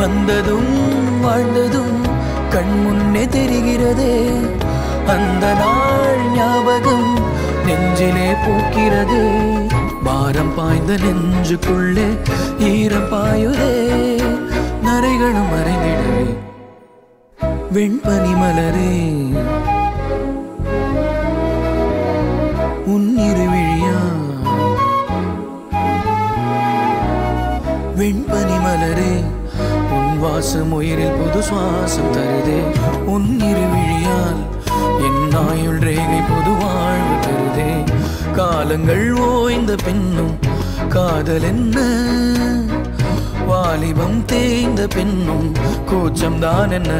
வந்ததும் வாழ்ந்ததும் கண் முன்னே தெரிகிறதே. அந்த நாள் ஞாபகம் நெஞ்சிலே பூக்கிறது. பாரம் பாய்ந்த நெஞ்சுக்குள்ளே ஈரம் பாயுதே. நரைகளும் மறைந்திடவே. வெண்பனி மலரே. உன் இருவிழியா. வெண்பனி மலரே. சுவாசம் உயிரில் புது சுவாசம் தருதே. உன் இருவிழியால் என் ஆயுள் ரேகை புது வாழ்வு தருதே. காலங்கள் ஓய்ந்த பின்னும் காதல் என்ன? வாலிபம் தேய்ந்த பின்னும் கூச்சம்தான் என்ன?